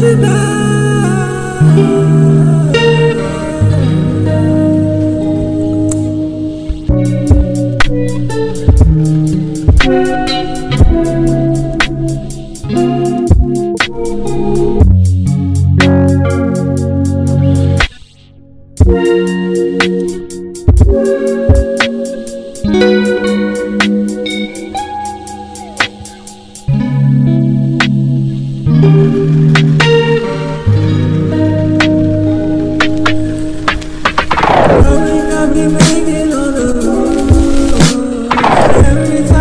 Even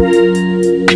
know you